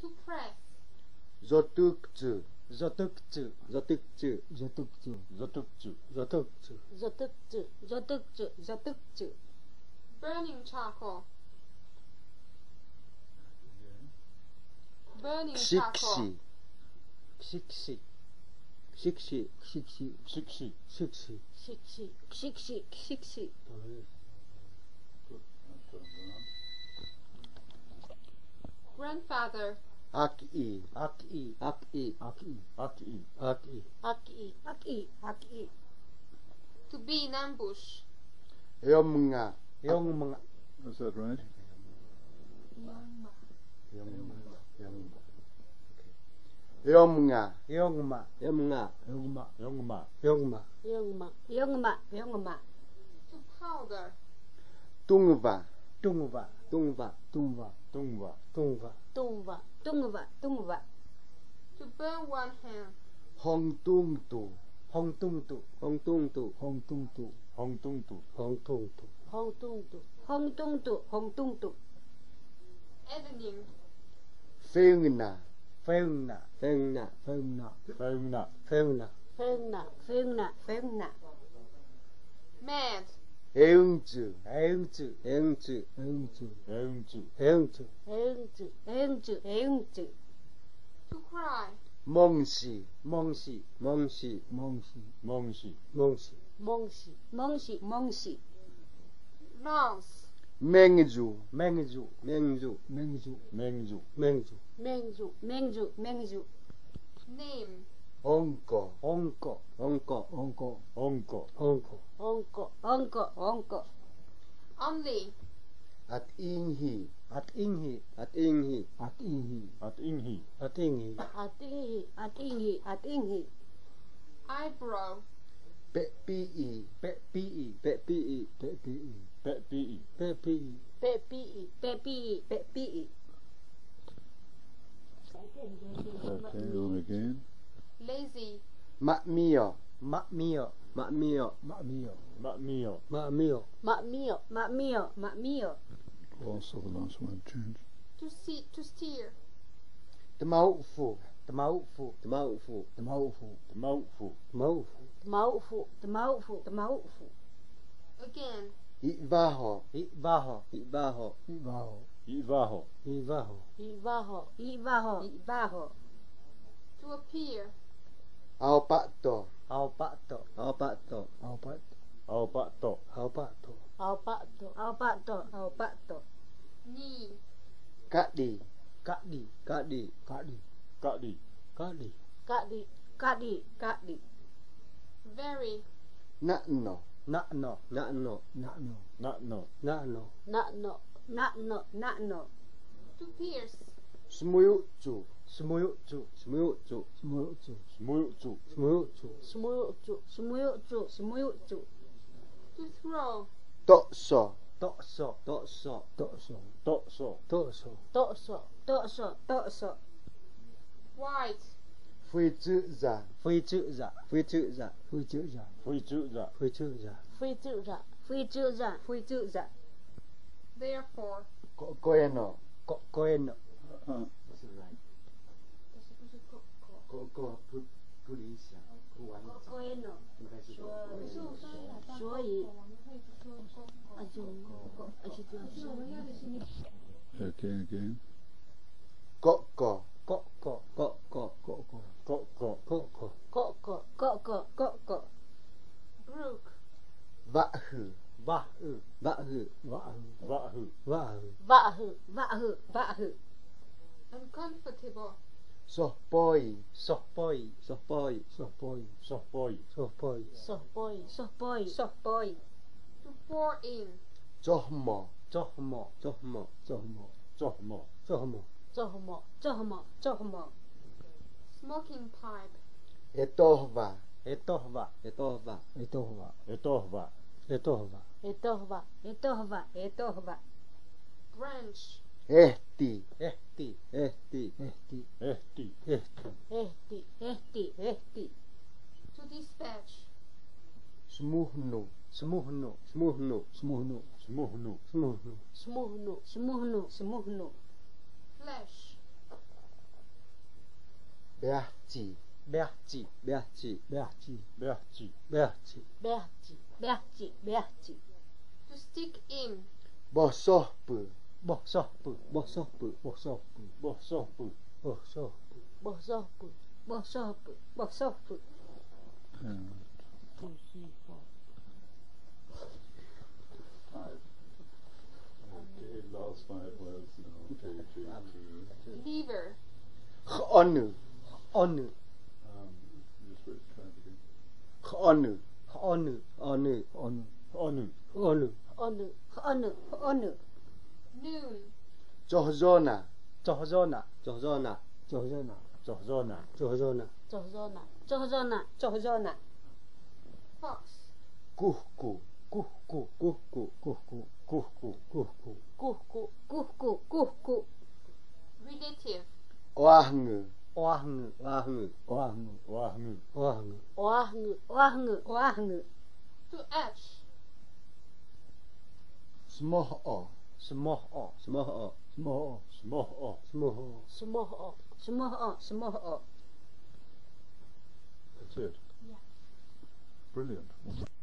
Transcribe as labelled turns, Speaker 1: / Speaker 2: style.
Speaker 1: To press.
Speaker 2: Zotukzu.
Speaker 3: Zotukzu.
Speaker 4: Zotukzu.
Speaker 5: Zotukzu.
Speaker 6: Zotukzu.
Speaker 3: Zotukzu.
Speaker 4: Zotukzu.
Speaker 7: Zotukzu.
Speaker 5: Zotukzu.
Speaker 8: Burning charcoal. Burning
Speaker 2: charcoal.
Speaker 3: Kshiksi. Kshiksi. Kshiksi.
Speaker 5: Kshiksi.
Speaker 6: Shikshi.
Speaker 3: Kshiksi.
Speaker 4: Shiksi.
Speaker 7: Shiksi.
Speaker 5: Shiksi.
Speaker 8: Grandfather.
Speaker 2: Aki.
Speaker 3: Aki.
Speaker 4: Aki.
Speaker 5: Aki.
Speaker 6: Aki.
Speaker 3: Aki.
Speaker 4: Aki.
Speaker 7: Aki.
Speaker 5: Aki.
Speaker 8: To be in ambush.
Speaker 2: Yomnga.
Speaker 3: Yung mga
Speaker 9: Is that
Speaker 10: right?
Speaker 9: Yomnga.
Speaker 2: Yomnga.
Speaker 3: yung ma.
Speaker 4: Yomnga.
Speaker 5: Yung ma.
Speaker 6: Youngma.
Speaker 3: Yung ma.
Speaker 4: Youngma.
Speaker 7: Youngma.
Speaker 5: Youngma.
Speaker 8: To powder.
Speaker 6: 动 vật
Speaker 3: 动 vật
Speaker 4: 动 vật
Speaker 7: 动 vật
Speaker 11: 动
Speaker 5: vật
Speaker 8: to burn one hand.
Speaker 2: Hong tung tu
Speaker 3: hong tung tu
Speaker 4: hong tung tu
Speaker 5: hong tung tu
Speaker 6: hong tung tu
Speaker 3: hong tung tu
Speaker 4: hong tung tu
Speaker 7: hong tung
Speaker 11: tu
Speaker 5: hong
Speaker 11: tung tu
Speaker 8: evening
Speaker 2: phương na
Speaker 3: phương na
Speaker 4: phương na
Speaker 5: phương na
Speaker 6: phương na
Speaker 3: phương na
Speaker 4: phương na
Speaker 7: phương na
Speaker 5: phương na
Speaker 2: 행주
Speaker 3: 행주
Speaker 4: 행주
Speaker 5: 행주
Speaker 6: 행주
Speaker 3: 행주
Speaker 4: 행주
Speaker 7: 행주
Speaker 5: 행주
Speaker 8: 주크라이
Speaker 2: 멍시
Speaker 3: 멍시
Speaker 4: 멍
Speaker 12: 시
Speaker 5: 멍시
Speaker 6: 멍시
Speaker 3: 멍시
Speaker 4: 멍시
Speaker 7: 멍시
Speaker 5: 멍시
Speaker 8: 멍
Speaker 1: 시
Speaker 2: 맹주
Speaker 3: 맹주
Speaker 12: 맹주
Speaker 5: 맹주
Speaker 6: 맹주
Speaker 3: 맹주
Speaker 4: 맹주
Speaker 7: 맹주
Speaker 5: 맹주
Speaker 8: name
Speaker 2: Onko.
Speaker 3: Onko.
Speaker 4: Onko.
Speaker 5: Onko.
Speaker 6: Onko.
Speaker 3: Onko.
Speaker 4: Onko.
Speaker 7: Onko.
Speaker 5: Onko.
Speaker 8: Only.
Speaker 2: At inghi.
Speaker 3: At inghi.
Speaker 4: At inghi.
Speaker 5: At inghi.
Speaker 6: At Inghi.
Speaker 3: At inghi.
Speaker 4: Atinghi.
Speaker 7: Atinghi.
Speaker 5: Atinghi.
Speaker 8: Eyebrow.
Speaker 2: Pepi.
Speaker 3: Pe pi.
Speaker 4: Pepi.
Speaker 5: Pe pi.
Speaker 6: Pe Pi.
Speaker 3: Pe pi.
Speaker 4: Pepi.
Speaker 7: Pepi.
Speaker 5: Pepi.
Speaker 7: Okay, on again.
Speaker 10: Lazy. Makmio. Mak mio. Makmio. Mak
Speaker 9: mio.
Speaker 2: Mak Mio.
Speaker 3: Mak mio.
Speaker 4: Mak mio.
Speaker 5: Mak
Speaker 6: mio.
Speaker 5: Mak mio.
Speaker 10: Also the
Speaker 9: last one change.
Speaker 8: To see. To steer.
Speaker 2: Tmaufu.
Speaker 3: Temau fu.
Speaker 4: Tmaufu.
Speaker 5: Temau fu.
Speaker 6: Mouthful.
Speaker 3: Temau fu.
Speaker 4: Maufu.
Speaker 7: Maufu.
Speaker 5: Maufu.
Speaker 8: Again.
Speaker 2: Ivaho.
Speaker 3: Ibaho.
Speaker 4: Ivaho.
Speaker 5: Ibaho.
Speaker 6: Ivaho.
Speaker 3: Ibaho.
Speaker 4: Ibaho.
Speaker 7: Ibaho.
Speaker 5: Ibaho.
Speaker 8: To appear.
Speaker 2: Aopato.
Speaker 3: Aupato.
Speaker 4: Aopato.
Speaker 5: Aupat.
Speaker 6: Aupato.
Speaker 3: Aupato.
Speaker 4: Alpato.
Speaker 7: Alpato.
Speaker 5: Alpato.
Speaker 8: Knee.
Speaker 2: Kadi.
Speaker 3: Kadi.
Speaker 4: Kadi.
Speaker 5: Kadi.
Speaker 6: Kadi.
Speaker 3: Kadi.
Speaker 4: Kadi.
Speaker 7: Kadi.
Speaker 5: Kadi.
Speaker 8: Very.
Speaker 2: Nakno.
Speaker 3: Nakno.
Speaker 4: Nakno.
Speaker 5: Nakno.
Speaker 6: Natno.
Speaker 3: Nakno.
Speaker 4: Nakno.
Speaker 7: Nakno.
Speaker 5: Nakno.
Speaker 8: To pierce.
Speaker 2: Smuyutsu.
Speaker 3: Smuyutsu.
Speaker 4: Smuyutsu.
Speaker 5: Smuyutsu.
Speaker 6: Smuyutsu.
Speaker 3: Smuyutsu.
Speaker 4: Smuyutsu.
Speaker 7: Smuyutsu.
Speaker 5: Smuyutsu.
Speaker 8: To throw.
Speaker 2: Tokso.
Speaker 3: Tokso.
Speaker 4: Tokso.
Speaker 5: Tokso.
Speaker 6: Tokso.
Speaker 3: Tokso.
Speaker 4: Tokso.
Speaker 7: Tokso.
Speaker 5: Tokso.
Speaker 8: White.
Speaker 2: Fuizuza.
Speaker 3: Fuizuza.
Speaker 4: Fuizuza.
Speaker 5: Fuizuza.
Speaker 6: Fuizuza.
Speaker 5: Fuizuza.
Speaker 2: 过不不理想，不完整，应该是说
Speaker 7: 所以
Speaker 1: 啊
Speaker 7: 就啊就这样。
Speaker 9: Again, again.
Speaker 2: ここ
Speaker 3: ここ
Speaker 12: こここ
Speaker 5: こ
Speaker 6: ここ
Speaker 3: ここ
Speaker 4: ここ
Speaker 7: ここ
Speaker 5: ここ。
Speaker 8: Brook.
Speaker 2: ワフ
Speaker 3: ワフ
Speaker 4: ワフ
Speaker 5: ワフ
Speaker 6: ワフ
Speaker 3: ワフ
Speaker 4: ワフ
Speaker 7: ワフ
Speaker 5: ワフ。
Speaker 8: Uncomfortable.
Speaker 2: Sohpoi.
Speaker 3: Sohpoi.
Speaker 4: Sohpoi.
Speaker 5: Sohpoi.
Speaker 6: Sohpoi.
Speaker 3: Sohpoi.
Speaker 4: Sohpoi.
Speaker 7: Sohpoi.
Speaker 5: Sohpoi.
Speaker 1: To
Speaker 8: pour in.
Speaker 2: Johmo.
Speaker 3: Johmo.
Speaker 12: Johmo.
Speaker 5: Johmo.
Speaker 6: Johmo.
Speaker 3: Johmo.
Speaker 4: Zohmo.
Speaker 7: Zohmo.
Speaker 5: Zohmo.
Speaker 8: Smoking pipe.
Speaker 2: Etohva.
Speaker 3: Etohva.
Speaker 12: Etohva.
Speaker 5: Etohva.
Speaker 6: Etohva.
Speaker 3: Etohva.
Speaker 4: Etohva.
Speaker 7: Etohva.
Speaker 5: Etohva.
Speaker 8: Branch.
Speaker 2: Ehti.
Speaker 3: Ehti.
Speaker 12: Ehti.
Speaker 5: Ehti.
Speaker 6: Ehti.
Speaker 3: Ehti.
Speaker 4: Ehti.
Speaker 7: Ehti.
Speaker 5: Ehti.
Speaker 8: To dispatch.
Speaker 2: Smuhnu.
Speaker 3: Smuhnu.
Speaker 12: Smuhnu.
Speaker 5: Smuhnu.
Speaker 6: Smuhnu.
Speaker 3: Smuhnu.
Speaker 4: Smuhnu.
Speaker 7: Smuhnu.
Speaker 5: Smuhnu.
Speaker 8: Flash.
Speaker 2: Berti.
Speaker 3: Berti.
Speaker 4: Berti.
Speaker 5: Berti.
Speaker 6: Berti.
Speaker 3: Berti.
Speaker 4: Berti.
Speaker 7: Berti. Berti.
Speaker 1: To stick
Speaker 8: in.
Speaker 2: Bosorpe.
Speaker 3: Bossoppo,
Speaker 4: bossoppo,
Speaker 5: bossoppo,
Speaker 6: bossoppo,
Speaker 3: bossoppo,
Speaker 4: bossoppo,
Speaker 11: bossoppo,
Speaker 5: bossoppo.
Speaker 10: Lost my words now.
Speaker 8: Lever.
Speaker 2: Onu.
Speaker 3: Onu.
Speaker 2: Onu.
Speaker 3: Onu.
Speaker 12: Onu.
Speaker 5: Onu.
Speaker 6: Onu.
Speaker 3: Onu.
Speaker 4: Onu.
Speaker 7: Onu.
Speaker 11: Onu.
Speaker 2: 做好做呢？
Speaker 3: 做好做呢？
Speaker 4: 做好做呢？
Speaker 5: 做好做呢？
Speaker 6: 做好做呢？
Speaker 3: 做好做呢？
Speaker 4: 做好做呢？
Speaker 7: 做好做呢？
Speaker 5: 做好做
Speaker 11: 呢
Speaker 8: ？Fox。
Speaker 2: 咕咕
Speaker 3: 咕咕
Speaker 12: 咕咕
Speaker 5: 咕咕
Speaker 6: 咕咕
Speaker 3: 咕
Speaker 4: 咕咕咕
Speaker 7: 咕咕
Speaker 11: 咕咕。
Speaker 8: Relative。
Speaker 2: 哇哼。
Speaker 3: 哇哼
Speaker 12: 哇哼
Speaker 5: 哇哼
Speaker 6: 哇哼
Speaker 3: 哇哼
Speaker 4: 哇哼
Speaker 7: 哇哼
Speaker 5: 哇
Speaker 11: 哼。
Speaker 8: To etch。
Speaker 2: small o。
Speaker 3: 什么哦？什
Speaker 12: 么哦？
Speaker 5: 什么哦？
Speaker 6: 什么哦？
Speaker 4: 什么哦？
Speaker 7: 什么哦？
Speaker 5: 什么哦
Speaker 10: ？brilliant.